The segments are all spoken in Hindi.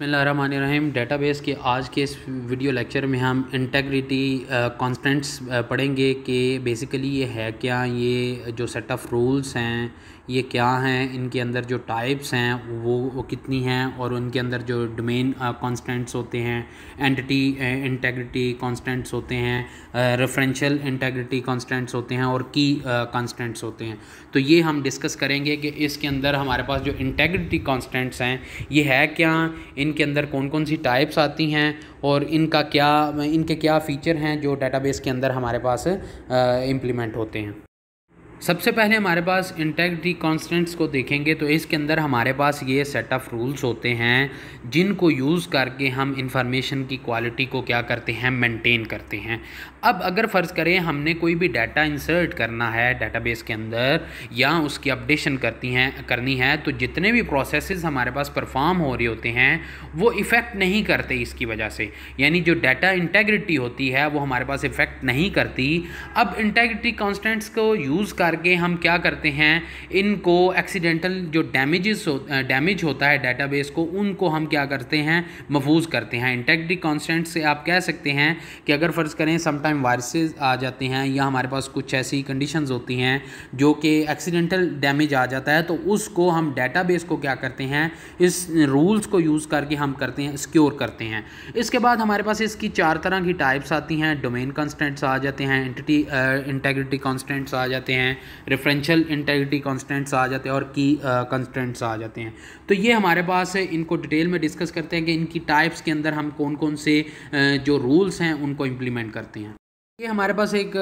बसमीम डेटाबेस के आज के इस वीडियो लेक्चर में हम इंटेग्रिटी कॉन्सटेंट्स पढ़ेंगे कि बेसिकली ये है क्या? ये जो सेट ऑफ़ रूल्स हैं ये क्या हैं, इनके अंदर जो टाइप्स हैं, वो वो कितनी हैं और उनके अंदर जो डोमेन कॉन्स्टेंट्स होते हैं एंटिटी इंटेग्रिटी कॉन्स्टेंट्स होते हैं रेफरेंशियल इंटेग्रिटी कॉन्स्टेंट्स होते हैं और की कॉन्स्टेंट्स होते हैं। तो ये हम डिस्कस करेंगे कि इसके अंदर हमारे पास जो इंटेग्रिटी कॉन्स्टेंट्स हैं, ये है क्या, इनके अंदर कौन कौन सी टाइप्स आती हैं और इनका क्या, इनके क्या फ़ीचर हैं जो डेटाबेस के अंदर हमारे पास इम्प्लीमेंट होते हैं। सबसे पहले हमारे पास इंटेग्रिटी कॉन्स्टेंट्स को देखेंगे तो इसके अंदर हमारे पास ये सेट ऑफ़ रूल्स होते हैं, जिनको यूज़ करके हम इंफॉर्मेशन की क्वालिटी को क्या करते हैं मेंटेन करते हैं। अब अगर फ़र्ज़ करें, हमने कोई भी डाटा इंसर्ट करना है डाटाबेस के अंदर, या उसकी अपडेशन करती हैं, करनी है तो जितने भी प्रोसेसेस हमारे पास परफॉर्म हो रहे होते हैं, वो इफ़ेक्ट नहीं करते इसकी वजह से। यानी जो डाटा इंटेग्रिटी होती है, वो हमारे पास इफ़ेक्ट नहीं करती। अब इंटेग्रिटी कॉन्स्टेंट्स को यूज़ कर करके हम क्या करते हैं, इनको एक्सीडेंटल जो डैमेजेस हो डैमेज होता है डाटाबेस को, उनको हम क्या करते हैं, महफूज करते हैं। इंटेग्रिटी कॉन्स्टेंट से आप कह सकते हैं कि अगर फ़र्ज़ करें समटाइम वायरसेस आ जाते हैं या हमारे पास कुछ ऐसी कंडीशंस होती हैं जो कि एक्सीडेंटल डैमेज आ जाता है तो उसको हम डाटाबेस को क्या करते हैं, इस रूल्स को यूज़ करके हम करते हैं सिक्योर करते हैं। इसके बाद हमारे पास इसकी चार तरह की टाइप्स आती हैं डोमेन कॉन्स्टेंट्स आ जाते हैं एंटिटी इंटेग्रिटी कॉन्स्टेंट्स आ जाते हैं रेफरेंशियल इंटेग्रिटी कॉन्स्टेंट्स आ जाते हैं और की कॉन्स्टेंट्स आ जाते हैं। तो ये हमारे पास है, इनको डिटेल में डिस्कस करते हैं कि इनकी टाइप्स के अंदर हम कौन कौन से जो रूल्स हैं, उनको इम्प्लीमेंट करते हैं। ये हमारे पास एक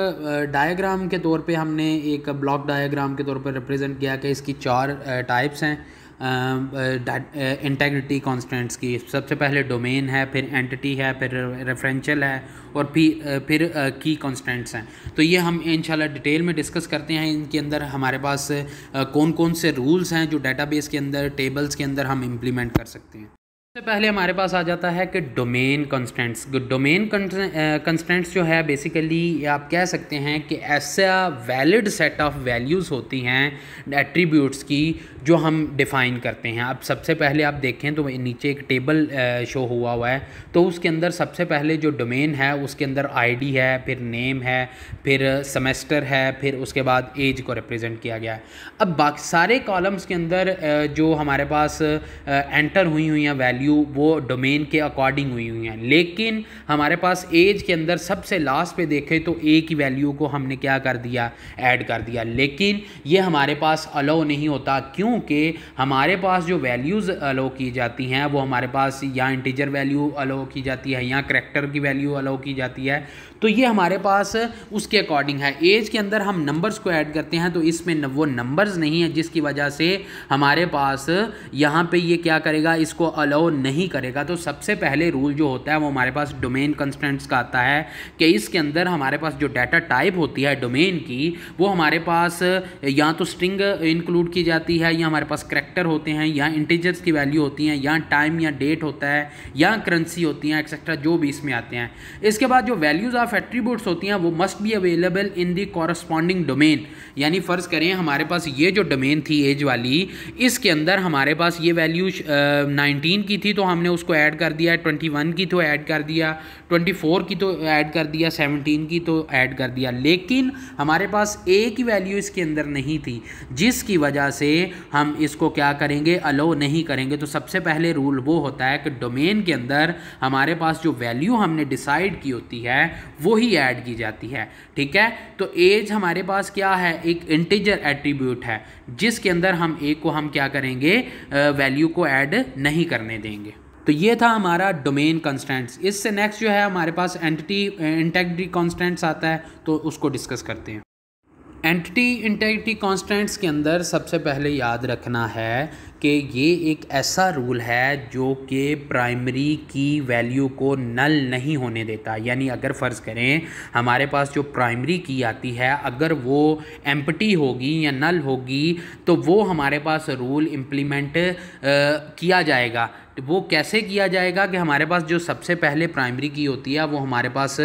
डायग्राम के तौर पे हमने एक ब्लॉक डायग्राम के तौर पर रिप्रेजेंट किया कि इसकी चार टाइप्स हैं। इंटेग्रिटी कॉन्स्टेंट्स की। सबसे पहले डोमेन है, फिर एंटिटी है, फिर रेफरेंशियल है, और फिर फिर की कॉन्स्टेंट्स हैं। तो ये हम इंशाल्लाह डिटेल में डिस्कस करते हैं, इनके अंदर हमारे पास कौन कौन से रूल्स हैं जो डेटाबेस के अंदर टेबल्स के अंदर हम इम्प्लीमेंट कर सकते हैं। सबसे पहले हमारे पास आ जाता है कि डोमेन कंस्टेंट्स डोमेन कंस्टेंट्स जो है बेसिकली आप कह सकते हैं कि ऐसा वैलिड सेट ऑफ़ वैल्यूज़ होती हैं एट्रीब्यूट्स की, जो हम डिफ़ाइन करते हैं। अब सबसे पहले आप देखें तो नीचे एक टेबल शो हुआ हुआ है। तो उसके अंदर सबसे पहले जो डोमेन है, उसके अंदर आईडी है, फिर नेम है, फिर सेमेस्टर है, फिर उसके बाद एज को रिप्रेजेंट किया गया है। अब बाकी सारे कॉलम्स के अंदर जो हमारे पास एंटर हुई हुई हैं वैल्यू वैल्यू वो डोमेन के अकॉर्डिंग हुई हुई हैं। लेकिन हमारे पास एज के अंदर सबसे लास्ट पे देखें तो ए की वैल्यू को हमने क्या कर दिया? ऐड कर दिया। लेकिन ये हमारे पास अलो नहीं होता क्योंकि हमारे पास जो वैल्यूज़ अलो की जाती हैं, वो हमारे पास या इंटीजर वैल्यू अलो की जाती है या करेक्टर की वैल्यू अलो की जाती है। तो ये हमारे पास उसके अकॉर्डिंग है। एज के अंदर हम नंबर्स को ऐड करते हैं तो इसमें वो नंबर्स नहीं है, जिसकी वजह से हमारे पास यहाँ पे ये क्या करेगा? इसको अलाउ नहीं करेगा तो सबसे पहले रूल जो होता है, वो हमारे पास डोमेन कंस्टेंट्स का आता है कि इसके अंदर हमारे पास जो डाटा टाइप होती है डोमेन की, वो हमारे पास या तो स्ट्रिंग इंक्लूड की जाती है, या हमारे पास करेक्टर होते हैं, या इंटीजर्स की वैल्यू होती हैं, या टाइम या डेट होता है, या करेंसी होती हैं एक्सेट्रा जो भी इसमें आते हैं। इसके बाद जो वैल्यूज़ ऑफ़ एट्रीब्यूट्स होती हैं, वो must be available in the corresponding domain यानी फ़र्ज़ करें, हमारे पास ये जो डोमेन थी एज वाली, इसके अंदर हमारे पास ये वैल्यू नाइनटीन की थी तो हमने उसको ऐड कर दिया, ट्वेंटी वन की तो ऐड कर दिया, ट्वेंटी फोर की तो ऐड कर दिया, सेवनटीन की तो ऐड कर दिया। लेकिन हमारे पास ए की वैल्यू इसके अंदर नहीं थी, जिसकी वजह से हम इसको क्या करेंगे अलो नहीं करेंगे। तो सबसे पहले रूल वो होता है कि डोमेन के अंदर हमारे पास जो वैल्यू हमने डिसाइड की होती है वो ही ऐड की जाती है। ठीक है? तो एज हमारे पास क्या है? एक इंटीजर एट्रीब्यूट है, जिसके अंदर हम ए को हम क्या करेंगे वैल्यू को ऐड नहीं करने देंगे। तो ये था हमारा डोमेन कॉन्स्टेंट्स इससे नेक्स्ट जो है, हमारे पास एंटिटी इंटेग्रिटी कॉन्स्टेंट्स आता है तो उसको डिस्कस करते हैं। एंटिटी इंटेग्रिटी कॉन्स्टेंट्स के अंदर सबसे पहले याद रखना है कि ये एक ऐसा रूल है जो कि प्राइमरी की वैल्यू को नल नहीं होने देता। यानी अगर फ़र्ज़ करें, हमारे पास जो प्राइमरी की आती है, अगर वो एम्पटी होगी या नल होगी तो वो हमारे पास रूल इम्प्लीमेंट किया जाएगा। वो कैसे किया जाएगा कि हमारे पास जो सबसे पहले प्राइमरी की होती है, वो हमारे पास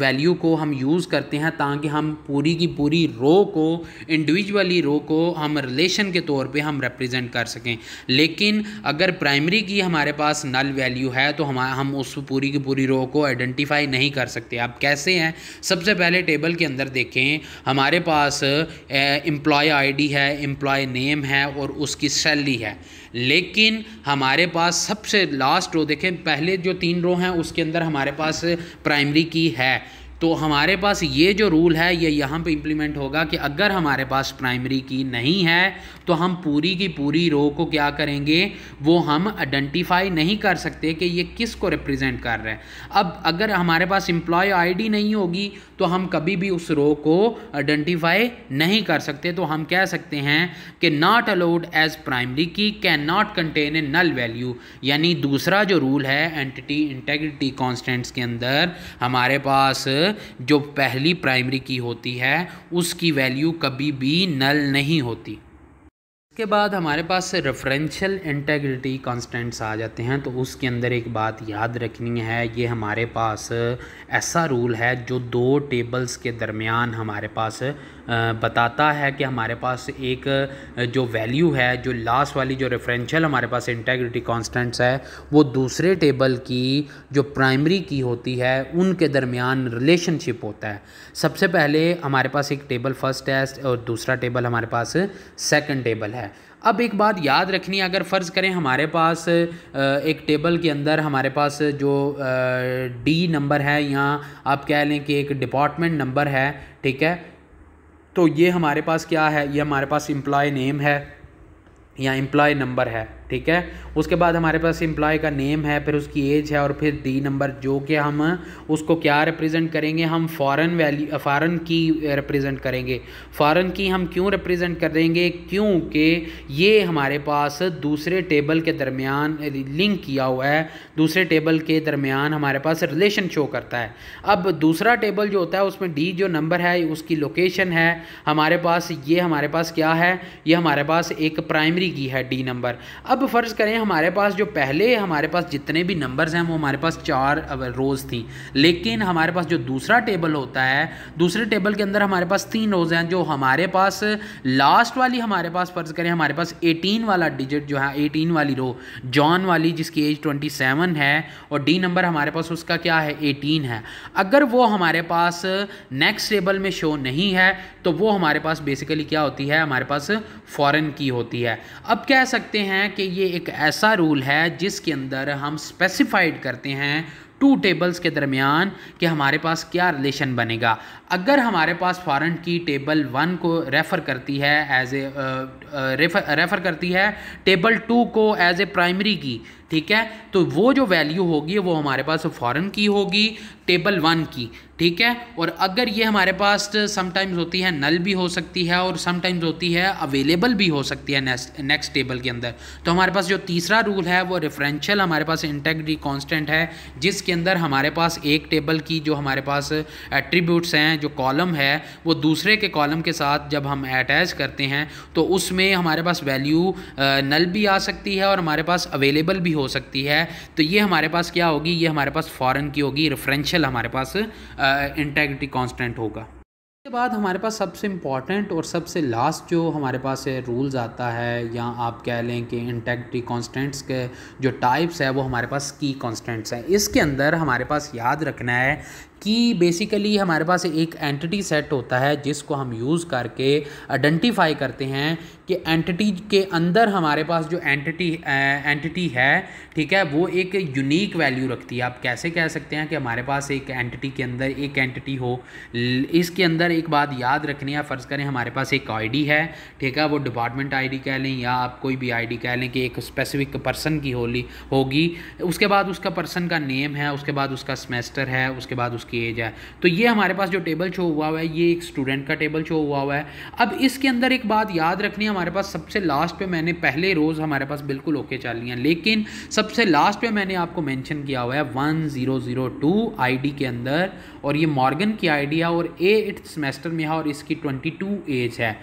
वैल्यू को हम यूज़ करते हैं ताकि हम पूरी की पूरी रो को इंडिविजुअली रो को हम रिलेशन के तौर पे हम रिप्रेजेंट कर सकें। लेकिन अगर प्राइमरी की हमारे पास नल वैल्यू है तो हम हम उस पूरी की पूरी रो को आइडेंटिफाई नहीं कर सकते। आप कैसे हैं? सबसे पहले टेबल के अंदर देखें। हमारे पास एम्प्लॉय आईडी है एम्प्लॉय नेम है, और उसकी सैलरी है। लेकिन हमारे पास सबसे लास्ट रो देखें। पहले जो तीन रो हैं, उसके अंदर हमारे पास प्राइमरी की है। तो हमारे पास ये जो रूल है, ये यहाँ पे इम्प्लीमेंट होगा कि अगर हमारे पास प्राइमरी की नहीं है तो हम पूरी की पूरी रो को क्या करेंगे? वो हम आइडेंटिफाई नहीं कर सकते कि ये किस को रिप्रेजेंट कर रहे हैं। अब अगर हमारे पास एम्प्लॉय आईडी नहीं होगी तो हम कभी भी उस रो को आइडेंटिफाई नहीं कर सकते। तो हम कह सकते हैं कि not allowed as primary key can not contain a null value यानी दूसरा जो रूल है एंटिटी इंटेग्रिटी कॉन्स्टेंट्स के अंदर हमारे पास जो पहली प्राइमरी की होती है उसकी वैल्यू कभी भी नल नहीं होती। इसके बाद हमारे पास रेफरेंशियल इंटेग्रिटी कांस्टेंट्स आ जाते हैं तो उसके अंदर एक बात याद रखनी है, ये हमारे पास ऐसा रूल है जो दो टेबल्स के दरमियान हमारे पास बताता है कि हमारे पास एक जो वैल्यू है, जो लास्ट वाली जो रेफरेंशियल हमारे पास इंटेग्रिटी कांस्टेंट्स है, वो दूसरे टेबल की जो प्राइमरी की होती है, उनके दरमियान रिलेशनशिप होता है। सबसे पहले हमारे पास एक टेबल फ़र्स्ट है और दूसरा टेबल हमारे पास सेकेंड टेबल है। अब एक बात याद रखनी है अगर फ़र्ज़ करें हमारे पास एक टेबल के अंदर हमारे पास जो डी नंबर है या आप कह लें कि एक डिपार्टमेंट नंबर है, ठीक है? तो ये हमारे पास क्या है? ये हमारे पास एम्प्लॉय नेम है या एम्प्लॉय नंबर है। ठीक है? उसके बाद हमारे पास एम्प्लॉय का नेम है, फिर उसकी एज है और फिर डी नंबर जो कि हम उसको क्या रिप्रेजेंट करेंगे? हम foreign value foreign key represent करेंगे। फॉरेन की हम क्यों रिप्रेजेंट करेंगे क्योंकि ये हमारे पास दूसरे टेबल के दरमियान लिंक किया हुआ है। दूसरे टेबल के दरमियान हमारे पास रिलेशन शो करता है। अब दूसरा टेबल जो होता है, उसमें डी जो नंबर है, उसकी लोकेशन है। हमारे पास, ये हमारे पास क्या है? ये हमारे पास एक प्राइमरी की है डी नंबर अब फ़र्ज़ करें हमारे पास जो पहले हमारे पास जितने भी नंबर्स हैं वो हमारे पास चार रोज़ थी लेकिन हमारे पास जो दूसरा टेबल होता है दूसरे टेबल के अंदर हमारे पास तीन रोज़ हैं जो हमारे पास लास्ट वाली हमारे पास फ़र्ज़ करें हमारे पास 18 वाला डिजिट जो है 18 वाली रो जॉन वाली जिसकी एज 27 है और डी नंबर हमारे पास उसका क्या है 18 है अगर वो हमारे पास नेक्स्ट टेबल में शो नहीं है तो वो हमारे पास बेसिकली क्या होती है हमारे पास फॉरेन की होती है अब कह सकते हैं कि ये एक ऐसा रूल है जिसके अंदर हम स्पेसिफाइड करते हैं टू टेबल्स के दरमियान कि हमारे पास क्या रिलेशन बनेगा। अगर हमारे पास फॉरन की टेबल वन को रेफ़र करती है एज ए रेफ़र करती है टेबल टू को एज ए प्राइमरी की ठीक है? तो वो जो वैल्यू होगी, वो हमारे पास फॉरन की होगी टेबल वन की, ठीक है? और अगर ये हमारे पास समटाइम्स होती है नल भी हो सकती है और समटाइम्स होती है अवेलेबल भी हो सकती है नेक्स्ट नेक्स्ट टेबल के अंदर। तो हमारे पास जो तीसरा रूल है, वो रेफरेंशियल हमारे पास इंटेग्रिटी कांस्टेंट है, जिसके अंदर हमारे पास एक टेबल की जो हमारे पास एट्रीब्यूट्स हैं, जो कॉलम है, वो दूसरे के कॉलम के साथ जब हम अटैच करते हैं तो उसमें हमारे पास वैल्यू नल भी आ सकती है और हमारे पास अवेलेबल भी हो सकती है। तो ये हमारे पास क्या होगी? ये हमारे पास फ़ॉरन की होगी। रेफरेंशियल हमारे पास इंटेग्रिटी कांस्टेंट होगा। इसके बाद हमारे पास सबसे इंपॉर्टेंट और सबसे लास्ट जो हमारे पास रूल्स आता है, या आप कह लें कि इंटेग्रिटी कॉन्स्टेंट्स के जो टाइप्स है, वो हमारे पास की कॉन्स्टेंट्स हैं। इसके अंदर हमारे पास याद रखना है कि बेसिकली हमारे पास एक एंटिटी सेट होता है जिसको हम यूज़ करके आइडेंटिफाई करते हैं कि एंटिटी के अंदर हमारे पास जो एंटिटी एंटिटी है, ठीक है, वो एक यूनिक वैल्यू रखती है। आप कैसे कह सकते हैं कि हमारे पास एक एंटिटी के अंदर एक एंटिटी हो? इसके अंदर एक बात याद रखनी है, फ़र्ज़ करें हमारे पास एक आईडी है, ठीक है, वो डिपार्टमेंट आईडी कह लें या आप कोई भी आईडी कह लें कि एक स्पेसिफिक पर्सन की होली, होगी। उसके बाद उसका पर्सन का नेम है, उसके बाद उसका सेमेस्टर है, उसके बाद उसकी उसकी एज है। तो ये हमारे पास जो टेबल शो हुआ हुआ है, ये एक स्टूडेंट का टेबल शो हुआ हुआ है। अब इसके अंदर एक बात याद रखनी है, हमारे पास सबसे लास्ट पे मैंने पहले रोज़ हमारे पास बिल्कुल ओके चल हैं। लेकिन सबसे लास्ट पे मैंने आपको मेंशन किया हुआ है one zero zero two I के अंदर, और ये मॉर्गन की आईडी है, और ए एट सेमेस्टर में है, और इसकी ट्वेंटी टू एज है।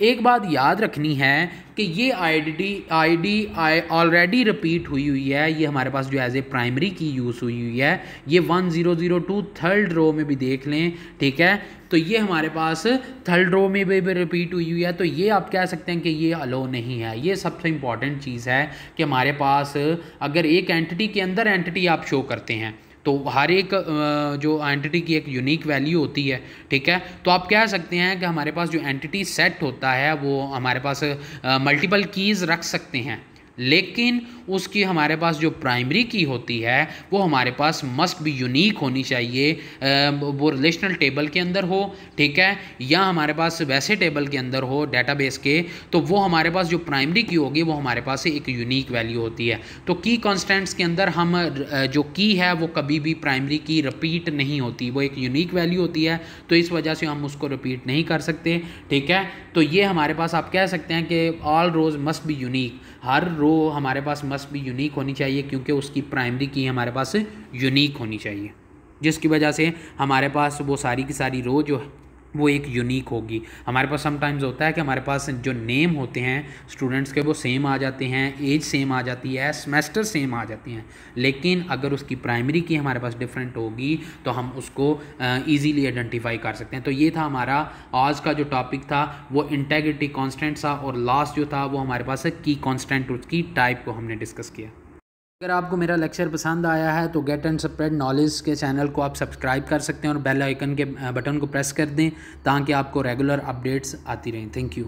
एक बात याद रखनी है कि ये I D I D I already repeat हुई हुई है। ये हमारे पास जो as a primary key use हुई हुई है। ये one zero zero two third row में भी देख लें ठीक है? तो ये हमारे पास थर्ड रो में भी, भी रिपीट हुई हुई है। तो ये आप कह सकते हैं कि ये अलो नहीं है। ये सबसे इंपॉर्टेंट चीज़ है कि हमारे पास अगर एक एंटिटी के अंदर एंटिटी आप शो करते हैं तो हर एक जो एंटिटी की एक यूनिक वैल्यू होती है, ठीक है? तो आप कह सकते हैं कि हमारे पास जो एंटिटी सेट होता है, वो हमारे पास मल्टीपल कीज़ रख सकते हैं। लेकिन उसकी हमारे पास जो प्राइमरी की होती है, वो हमारे पास मस्ट भी यूनिक होनी चाहिए वो रिलेशनल टेबल के अंदर हो, ठीक है? या हमारे पास वैसे टेबल के अंदर हो डेटाबेस के तो वो हमारे पास जो प्राइमरी की होगी, वो हमारे पास एक यूनिक वैल्यू होती है। तो की कॉन्स्टेंट्स के अंदर हम जो की है, वो कभी भी प्राइमरी की रिपीट नहीं होती। वो एक यूनिक वैल्यू होती है तो इस वजह से हम उसको रिपीट नहीं कर सकते, ठीक है? तो ये हमारे पास आप कह सकते हैं कि all rows must be unique her row हमारे पास मस्ट भी यूनिक होनी चाहिए, क्योंकि उसकी प्राइमरी की हमारे पास यूनिक होनी चाहिए। जिसकी वजह से हमारे पास वो सारी की सारी रो जो वो एक यूनिक होगी। हमारे पास समटाइम्स होता है कि हमारे पास जो नेम होते हैं स्टूडेंट्स के वो सेम आ जाते हैं एज सेम आ जाती है सेमेस्टर सेम आ जाती हैं। लेकिन अगर उसकी प्राइमरी की हमारे पास डिफरेंट होगी तो हम उसको ईजीली आइडेंटिफाई कर सकते हैं। तो ये था हमारा आज का जो टॉपिक था, वो इंटेग्रिटी कॉन्स्टेंट था और लास्ट जो था, वो हमारे पास की कॉन्स्टेंट उसकी टाइप को हमने डिस्कस किया। अगर आपको मेरा लेक्चर पसंद आया है तो गेट एंड स्प्रेड नॉलेज के चैनल को आप सब्सक्राइब कर सकते हैं और बेल आइकन के बटन को प्रेस कर दें, ताकि आपको रेगुलर अपडेट्स आती रहें। Thank you